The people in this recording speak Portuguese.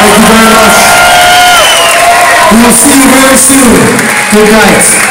Thank you very much. We will see you very soon. Good night.